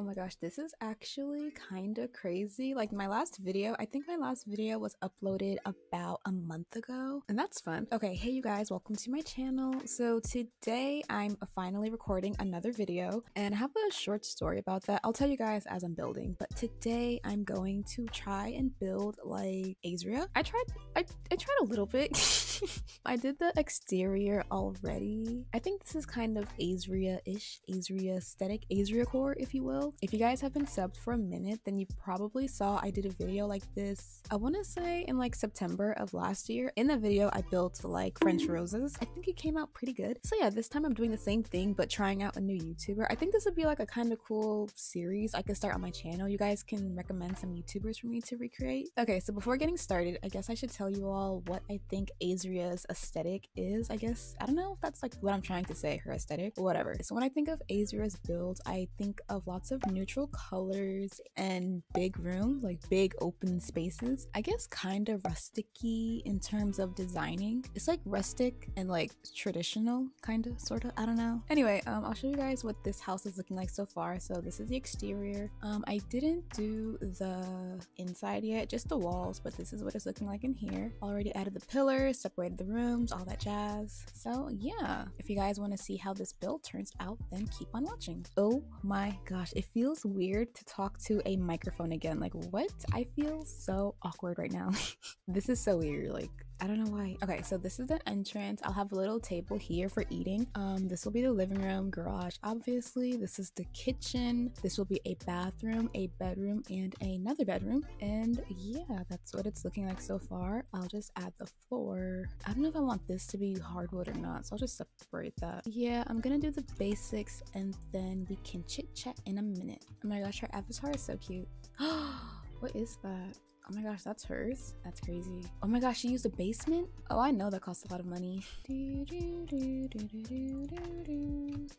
Oh my gosh, this is actually kind of crazy. Like my last video, I think my last video was uploaded about a month ago, and that's fun. Okay, hey you guys, welcome to my channel. So today I'm finally recording another video, and I have a short story about that. I'll tell you guys as I'm building, but today I'm going to try and build like Ayzria. I tried, I, I tried a little bit. I did the exterior already. I think this is kind of Ayzria-ish, Ayzria aesthetic, Ayzria core, if you will. If you guys have been subbed for a minute, then you probably saw I did a video like this, I want to say in like September of last year. In the video, I built like French mm. roses. I think it came out pretty good. So yeah, this time I'm doing the same thing, but trying out a new YouTuber. I think this would be like a kind of cool series I could start on my channel. You guys can recommend some YouTubers for me to recreate. Okay, so before getting started, I guess I should tell you all what I think Ayzria's aesthetic is, I guess. I don't know if that's like what I'm trying to say, her aesthetic, whatever. So when I think of Ayzria's build, I think of lots of neutral colors and big rooms, like big open spaces. I guess kind of rusticy in terms of designing. It's like rustic and like traditional, kind of, sort of. I don't know. Anyway, um, I'll show you guys what this house is looking like so far. So this is the exterior. Um, I didn't do the inside yet, just the walls, but this is what it's looking like in here. Already added the pillars, separated the rooms, all that jazz. So yeah, if you guys want to see how this build turns out, then keep on watching. Oh my gosh, it feels weird to talk to a microphone again. Like what? I feel so awkward right now. this is so weird. Like I don't know why. Okay, so this is the entrance. I'll have a little table here for eating. Um, this will be the living room, garage, obviously. This is the kitchen. This will be a bathroom, a bedroom, and another bedroom. And yeah, that's what it's looking like so far. I'll just add the floor. I don't know if I want this to be hardwood or not, so I'll just separate that. Yeah, I'm gonna do the basics and then we can chit chat in a minute. Oh my gosh, her avatar is so cute. what is that? Oh my gosh, that's hers. That's crazy. Oh my gosh, she used a basement? Oh, I know that costs a lot of money.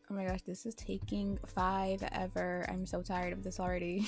Oh my gosh, this is taking five ever. I'm so tired of this already.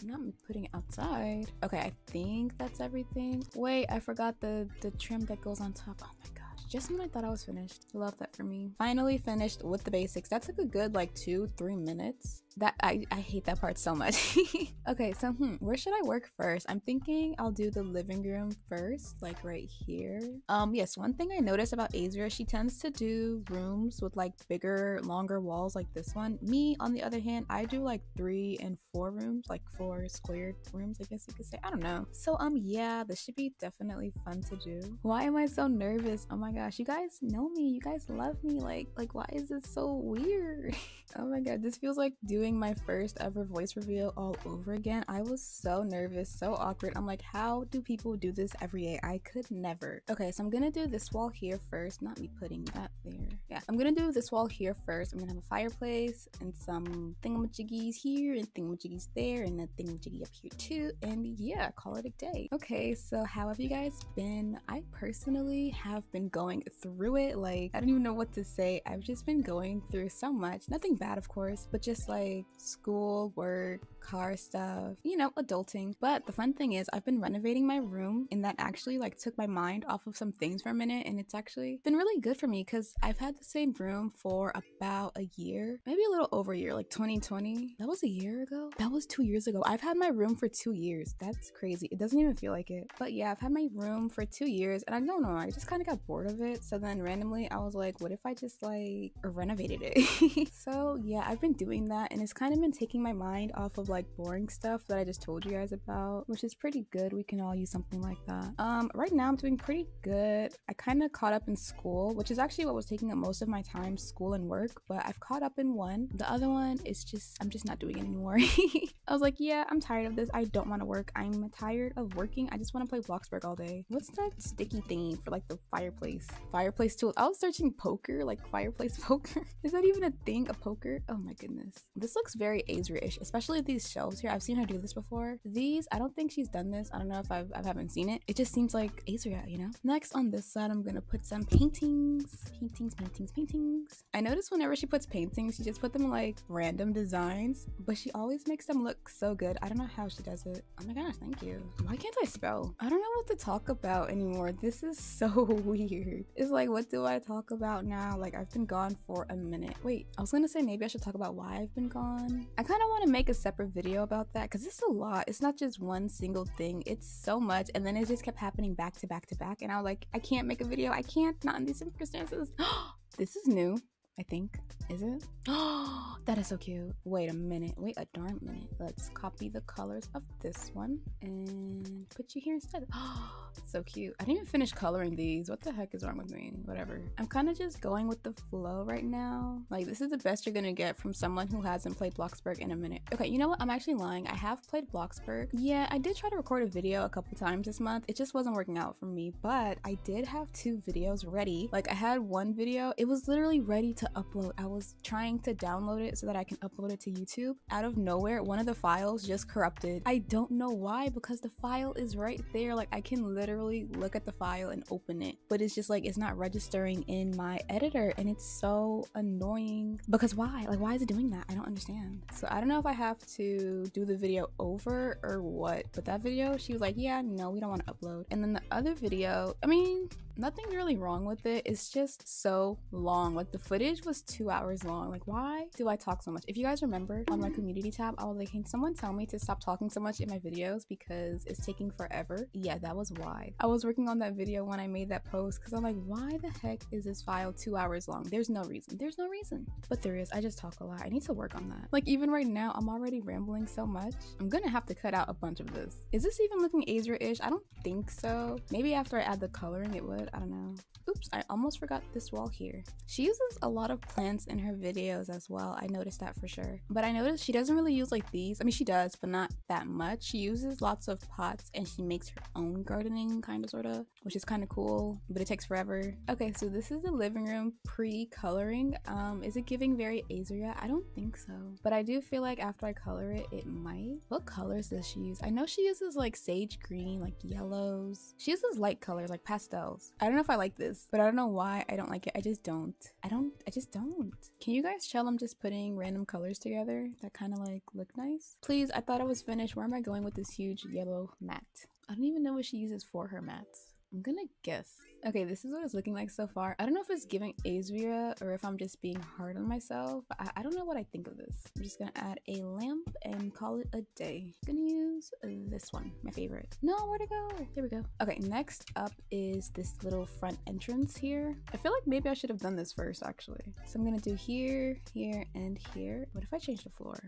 I'm not putting it outside. Okay, I think that's everything. Wait, I forgot the, the trim that goes on top. Oh my god just when I thought I was finished. Love that for me. Finally finished with the basics. That took a good like two, three minutes. That I, I hate that part so much. okay, so hmm, where should I work first? I'm thinking I'll do the living room first, like right here. Um, yes, one thing I noticed about Ayzria, she tends to do rooms with like bigger, longer walls like this one. Me, on the other hand, I do like three and four rooms, like four squared rooms, I guess you could say. I don't know. So um yeah, this should be definitely fun to do. Why am I so nervous? Oh my god gosh, you guys know me. You guys love me. Like, like why is this so weird? oh my god, this feels like doing my first ever voice reveal all over again. I was so nervous, so awkward. I'm like, how do people do this every day? I could never. Okay, so I'm gonna do this wall here first. Not me putting that there. Yeah, I'm gonna do this wall here first. I'm gonna have a fireplace and some thingamajiggies here and thingamajiggies there and a thingamajiggy up here too. And yeah, call it a day. Okay, so how have you guys been? I personally have been going going through it. Like, I don't even know what to say. I've just been going through so much. Nothing bad, of course, but just like school, work, car stuff, you know, adulting. But the fun thing is, I've been renovating my room, and that actually like took my mind off of some things for a minute. And it's actually been really good for me because I've had the same room for about a year, maybe a little over a year, like 2020. That was a year ago. That was two years ago. I've had my room for two years. That's crazy. It doesn't even feel like it. But yeah, I've had my room for two years, and I don't know. I just kind of got bored of it. So then randomly I was like, what if I just like renovated it? so yeah, I've been doing that and it's kind of been taking my mind off of like boring stuff that I just told you guys about, which is pretty good. We can all use something like that. Um, right now I'm doing pretty good. I kind of caught up in school, which is actually what was taking up most of my time, school and work, but I've caught up in one. The other one is just, I'm just not doing it anymore. I was like, yeah, I'm tired of this. I don't want to work. I'm tired of working. I just want to play Bloxburg all day. What's that sticky thingy for like the fireplace? Fireplace tools. I was searching poker, like fireplace poker. Is that even a thing? A poker? Oh my goodness. This looks very Ayzria-ish, especially these shelves here. I've seen her do this before. These, I don't think she's done this. I don't know if I've, I haven't seen it. It just seems like Ayzria, you know? Next on this side, I'm gonna put some paintings. paintings, paintings, paintings. I notice whenever she puts paintings, she just put them like random designs, but she always makes them look so good. I don't know how she does it. Oh my gosh, thank you. Why can't I spell? I don't know what to talk about anymore. This is so weird. It's like, what do I talk about now? Like, I've been gone for a minute. Wait, I was gonna say maybe I should talk about why I've been gone. I kind of want to make a separate video about that because it's a lot. It's not just one single thing, it's so much. And then it just kept happening back to back to back. And I was like, I can't make a video. I can't, not in these circumstances. this is new. I think. Is it? Oh, that is so cute. Wait a minute. Wait a darn minute. Let's copy the colors of this one and put you here instead. Oh, so cute. I didn't even finish coloring these. What the heck is wrong with me? Whatever. I'm kind of just going with the flow right now. Like, this is the best you're gonna get from someone who hasn't played Bloxburg in a minute. Okay, you know what? I'm actually lying. I have played Bloxburg. Yeah, I did try to record a video a couple times this month. It just wasn't working out for me, but I did have two videos ready. Like, I had one video. It was literally ready to upload. I was trying to download it so that I can upload it to YouTube. Out of nowhere, one of the files just corrupted. I don't know why because the file is right there. Like, I can literally look at the file and open it, but it's just like it's not registering in my editor and it's so annoying because why? Like, why is it doing that? I don't understand. So I don't know if I have to do the video over or what, but that video, she was like, yeah, no, we don't want to upload. And then the other video, I mean, nothing really wrong with it. It's just so long. Like the footage was two hours long. Like why do I talk so much? If you guys remember on my community tab, I was like, can someone tell me to stop talking so much in my videos because it's taking forever? Yeah, that was why. I was working on that video when I made that post because I'm like, why the heck is this file two hours long? There's no reason. There's no reason. But there is. I just talk a lot. I need to work on that. Like even right now, I'm already rambling so much. I'm gonna have to cut out a bunch of this. Is this even looking Ayzria-ish? I don't think so. Maybe after I add the coloring it would. I don't know. Oops, I almost forgot this wall here. She uses a lot of plants in her videos as well. I noticed that for sure. But I noticed she doesn't really use like these. I mean, she does, but not that much. She uses lots of pots and she makes her own gardening kind of sort of, which is kind of cool, but it takes forever. Okay, so this is the living room pre-coloring. Um, is it giving very Ayzria? I don't think so. But I do feel like after I color it, it might. What colors does she use? I know she uses like sage green, like yellows. She uses light colors, like pastels. I don't know if I like this, but I don't know why I don't like it. I just don't. I don't, I just don't. Can you guys tell I'm just putting random colors together that kind of like look nice? Please, I thought I was finished. Where am I going with this huge yellow mat? I don't even know what she uses for her mats. I'm gonna guess. Okay, this is what it's looking like so far. I don't know if it's giving Ayzria or if I'm just being hard on myself. I, I, don't know what I think of this. I'm just gonna add a lamp and call it a day. I'm gonna use this one, my favorite. No, where'd it go? Here we go. Okay, next up is this little front entrance here. I feel like maybe I should have done this first actually. So I'm gonna do here, here, and here. What if I change the floor?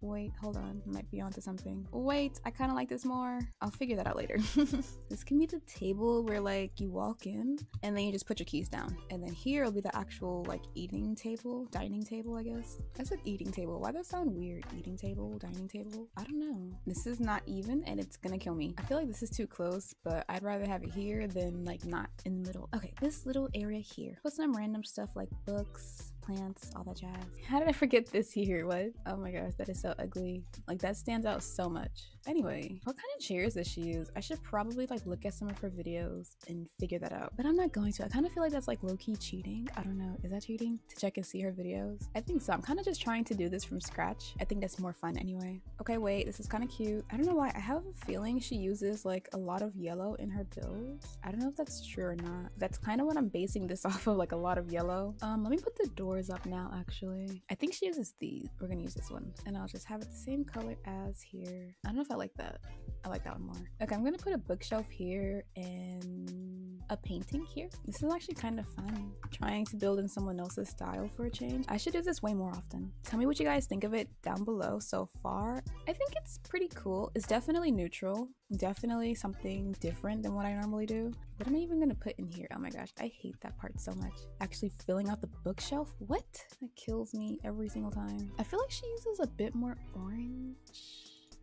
Wait, hold on. Might be onto something. Wait, I kind of like this more. I'll figure that out later. this can be the table where like you walk in and then you just put your keys down. And then here will be the actual like eating table, dining table, I guess. I said eating table. Why does that sound weird? Eating table, dining table? I don't know. This is not even and it's gonna kill me. I feel like this is too close, but I'd rather have it here than like not in the middle. Okay, this little area here. Put some random stuff like books, plants, all that jazz. How did I forget this here? What? Oh my gosh, that is so ugly. Like that stands out so much. Anyway, what kind of chairs does she use? I should probably like look at some of her videos and figure that out. But I'm not going to. I kind of feel like that's like low-key cheating. I don't know. Is that cheating? To check and see her videos? I think so. I'm kind of just trying to do this from scratch. I think that's more fun anyway. Okay, wait. This is kind of cute. I don't know why. I have a feeling she uses like a lot of yellow in her builds. I don't know if that's true or not. That's kind of what I'm basing this off of like a lot of yellow. Um, let me put the doors up now actually. I think she uses these. We're gonna use this one. And I'll just have it the same color as here. I don't know if I like that. I like that one more. Okay, I'm gonna put a bookshelf here and a painting here. This is actually kind of fun. Trying to build in someone else's style for a change. I should do this way more often. Tell me what you guys think of it down below so far. I think it's pretty cool. It's definitely neutral. Definitely something different than what I normally do. What am I even gonna put in here? Oh my gosh, I hate that part so much. Actually filling out the bookshelf? What? That kills me every single time. I feel like she uses a bit more orange.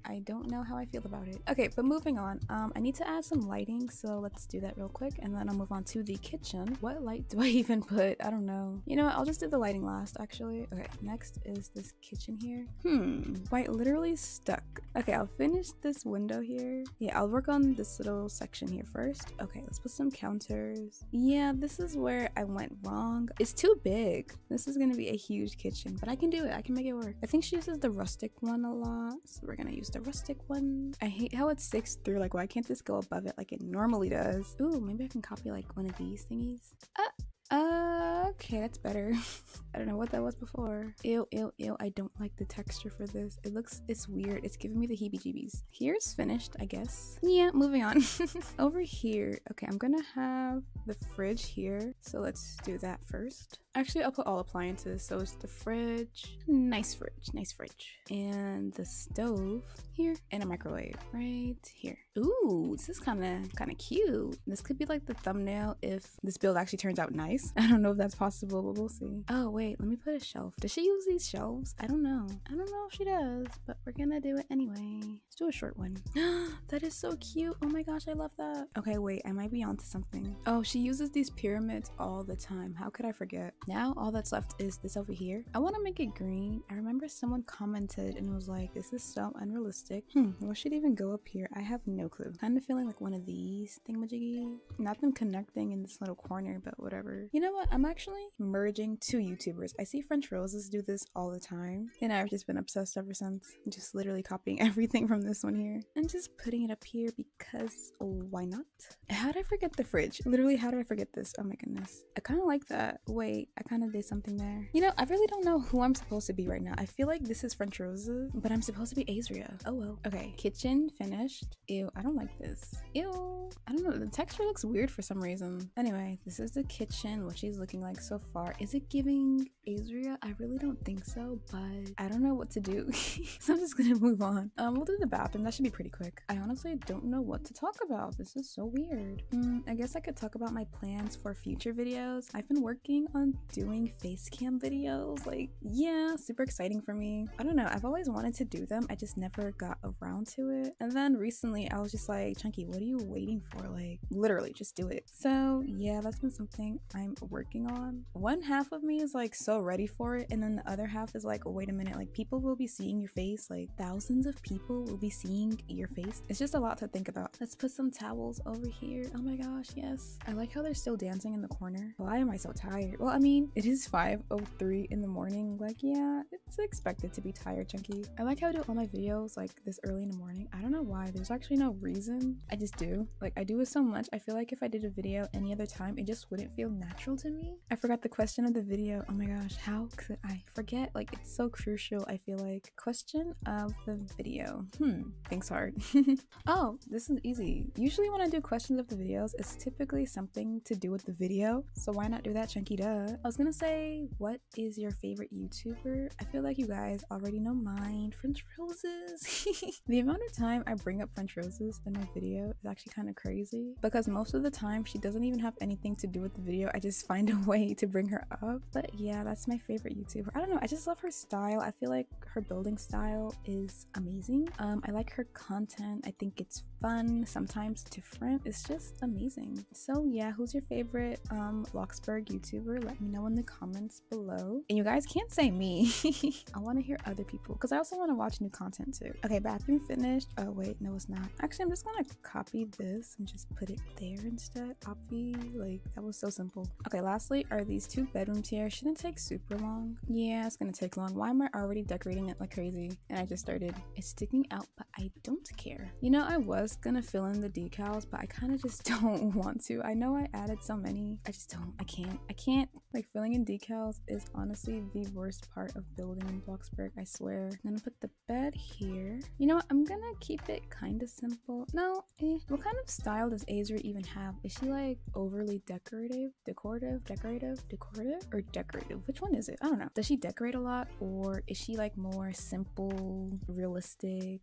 I don't know how I feel about it. Okay, but moving on. Um, I need to add some lighting, so let's do that real quick, and then I'll move on to the kitchen. What light do I even put? I don't know. You know what? I'll just do the lighting last, actually. Okay, next is this kitchen here. Hmm, quite literally stuck okay, I'll finish this window here. Yeah, I'll work on this little section here first. Okay, let's put some counters. Yeah, this is where I went wrong. It's too big. This is gonna be a huge kitchen, but I can do it. I can make it work. I think she uses the rustic one a lot, so we're gonna use the rustic one. I hate how it sticks through. Like, why can't this go above it like it normally does? Ooh, maybe I can copy like one of these thingies. Uh, uh, okay, that's better. I don't know what that was before. Ew, ew, ew. I don't like the texture for this. It looks, it's weird. It's giving me the heebie jeebies. Here's finished, I guess. Yeah, moving on. Over here, okay, I'm gonna have the fridge here. So let's do that first. Actually, I'll put all appliances. So it's the fridge, nice fridge, nice fridge, and the stove here, and a microwave right here. Ooh, this is kind of kind of cute. This could be like the thumbnail if this build actually turns out nice. I don't know if that's possible, but we'll see. Oh wait, let me put a shelf. Does she use these shelves? I don't know. I don't know if she does, but we're gonna do it anyway. Let's do a short one. that is so cute. Oh my gosh, I love that. Okay, wait, I might be onto something. Oh, she uses these pyramids all the time. How could I forget? Now all that's left is this over here. I want to make it green. I remember someone commented and was like, this is so unrealistic. Hmm, what should even go up here? I have no clue. Kind of feeling like one of these thingamajiggy. Not them connecting in this little corner, but whatever. You know what? I'm actually merging two YouTubers. I see French Roses do this all the time. And I've just been obsessed ever since. Just literally copying everything from this one here. And just putting it up here because why not? How did I forget the fridge? Literally, how did I forget this? Oh my goodness. I kind of like that. Wait, I kind of did something there. You know, I really don't know who I'm supposed to be right now. I feel like this is French Roses, but I'm supposed to be Ayzria. Oh well. Okay, kitchen finished. Ew, I don't like this. Ew. I don't know, the texture looks weird for some reason. Anyway, this is the kitchen, what she's looking like so far. Is it giving Ayzria? I really don't think so, but I don't know what to do. so I'm just gonna move on. Um, we'll do the bathroom. That should be pretty quick. I honestly don't know what to talk about. This is so weird. Mm, I guess I could talk about my plans for future videos. I've been working on doing face cam videos. Like, yeah, super exciting for me. I don't know. I've always wanted to do them. I just never got around to it. And then recently I was just like, Chunky, what are you waiting for? Like, literally, just do it. So yeah, that's been something I'm working on. One half of me is like so ready for it. And then the other half is like, wait a minute. Like, people will be seeing your face. Like, thousands of people will be seeing your face. It's just a lot to think about. Let's put some towels over here. Oh my gosh, yes. I like how they're still dancing in the corner. Why am I so tired? Well, I mean, it is 5.03 in the morning. Like, yeah, it's expected to be tired, Chunky. I like how I do all my videos like this early in the morning. I don't know why. There's actually no reason. I just do. Like, I do it so much. I feel like if I did a video any other time, it just wouldn't feel natural to me. I forgot the question of the video. Oh my gosh, how could I forget? Like, it's so crucial, I feel like. Question of the video. Hmm, thanks hard. oh, this is easy. Usually when I do questions of the videos, it's typically something to do with the video. So why not do that, Chunky Duh? I was gonna say, what is your favorite YouTuber? I feel like you guys already know mine. French Roses. the amount of time I bring up French Roses in my video is actually kind of crazy because most of the time she doesn't even have anything to do with the video. I just find a way to bring her up. But yeah, that's my favorite YouTuber. I don't know. I just love her style. I feel like her building style is amazing. Um, I like her content. I think it's fun, sometimes different. It's just amazing. So yeah, who's your favorite um Bloxburg YouTuber? Let me know in the comments below. And you guys can't say me. I want to hear other people because I also want to watch new content too. Okay, bathroom finished. Oh wait, no it's not. Actually, I'm just gonna copy this and just put it there instead. Copy, like that was so simple. Okay, lastly are these two bedrooms here. Shouldn't take super long. Yeah, it's gonna take long. Why am I already decorating it like crazy? And I just started. It's sticking out, but I don't care. You know, I was gonna fill in the decals, but I kind of just don't want to. I know I added so many. I just don't. I can't. I can't. Like filling in decals is honestly the worst part of building in Bloxburg. I swear. I'm gonna put the bed here. You know what? I'm gonna keep it kind of simple. No, eh. What kind of style does Ayzria even have? Is she like overly decorative, decorative, decorative, decorative, or decorative? Which one is it? I don't know. Does she decorate a lot, or is she like more simple, realistic?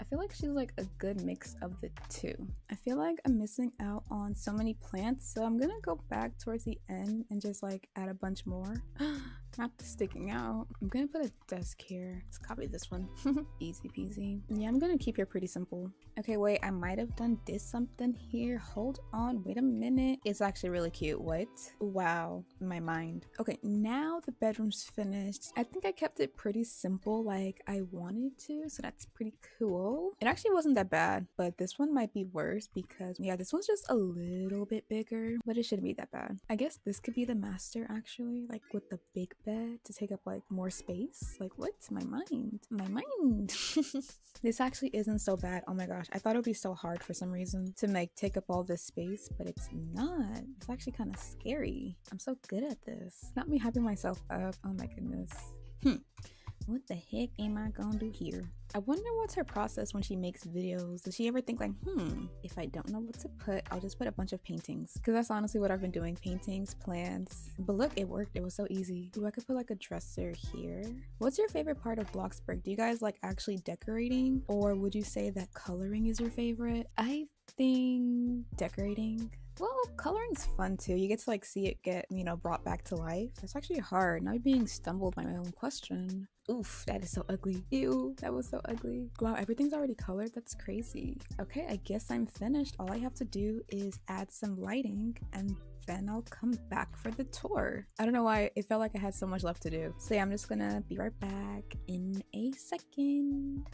I feel like she's like a good mix of the two. I feel like I'm missing out on so many plants, so I'm gonna go back towards the end and just like add a bunch more. not sticking out. I'm gonna put a desk here. Let's copy this one. Easy peasy. Yeah, I'm gonna keep here pretty simple. Okay, wait, I might have done this something here. Hold on, wait a minute. It's actually really cute. What? Wow, my mind. Okay, now the bedroom's finished. I think I kept it pretty simple like I wanted to, so that's pretty cool. It actually wasn't that bad, but this one might be worse because, yeah, this one's just a little bit bigger, but it shouldn't be that bad. I guess this could be the master actually, like with the big bed to take up like more space. Like, what? My mind. My mind. this actually isn't so bad. Oh my gosh, I thought it would be so hard for some reason to like take up all this space, but it's not. It's actually kind of scary. I'm so good at this. Not me hyping myself up. Oh my goodness. Hmm. What the heck am I gonna do here? I wonder what's her process when she makes videos. Does she ever think like, hmm, if I don't know what to put, I'll just put a bunch of paintings. Because that's honestly what I've been doing, paintings, plants. But look, it worked. It was so easy. Ooh, I could put like a dresser here. What's your favorite part of Bloxburg? Do you guys like actually decorating? Or would you say that coloring is your favorite? I think decorating well, coloring's fun too. You get to like see it get, you know, brought back to life. It's actually hard. Now being stumbled by my own question. Oof, that is so ugly. Ew, that was so ugly. Wow, everything's already colored. That's crazy. Okay, I guess I'm finished. All I have to do is add some lighting and then I'll come back for the tour. I don't know why it felt like I had so much left to do. So yeah, I'm just gonna be right back in a second.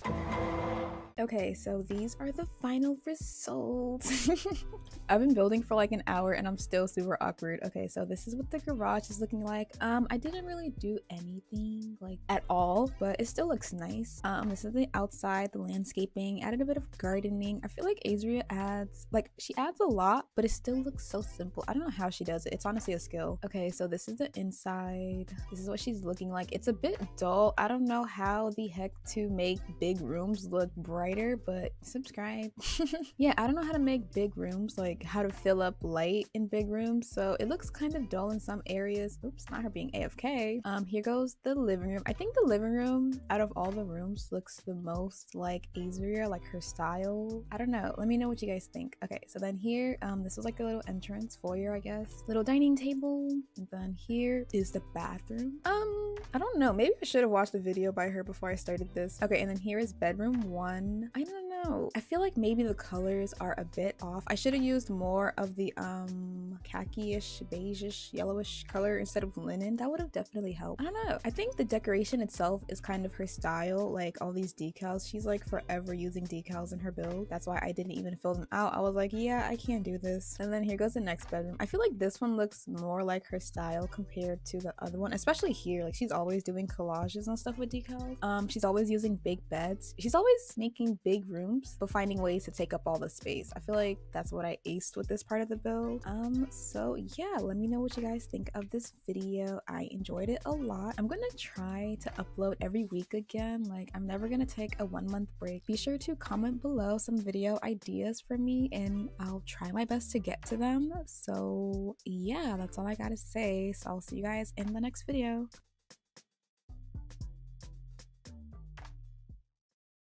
Okay, so these are the final results. I've been building for like an hour and I'm still super awkward. Okay, so this is what the garage is looking like. Um, I didn't really do anything like at all, but it still looks nice. Um, this is the outside, the landscaping, added a bit of gardening. I feel like Ayzria adds, like she adds a lot, but it still looks so simple. I don't know how she does it. It's honestly a skill. Okay, so this is the inside. This is what she's looking like. It's a bit dull. I don't know how the heck to make big rooms look brighter, but subscribe. yeah, I don't know how to make big rooms, like how to fill up light in big rooms. So it looks kind of dull in some areas. Oops, not her being AFK. Um, here goes the living room. I think the living room out of all the rooms looks the most like Ayzria, like her style. I don't know. Let me know what you guys think. Okay, so then here, um, this is like a little entrance foyer, I guess. Little dining table. And then here is the bathroom. Um, I don't know. Maybe I should have watched the video by her before I started this. Okay, and then here is bedroom one. I don't know. I feel like maybe the colors are a bit off. I should have used more of the um khaki-ish, beige-ish, yellowish color instead of linen. That would have definitely helped. I don't know. I think the decoration itself is kind of her style. Like all these decals. She's like forever using decals in her build. That's why I didn't even fill them out. I was like, yeah, I can't do this. And then here goes the next bedroom. I feel like this one looks more like her style compared to the other one, especially here. Like she's always doing collages and stuff with decals. Um, she's always using big beds. She's always making big rooms, but finding ways to take up all the space. I feel like that's what I aced with this part of the build. Um, so yeah, let me know what you guys think of this video. I enjoyed it a lot. I'm gonna try to upload every week again. Like I'm never gonna take a one month break. Be sure to comment below some video ideas for me and I'll try my best to get to them. So yeah, that's all I gotta say. So I'll see you guys in the next video.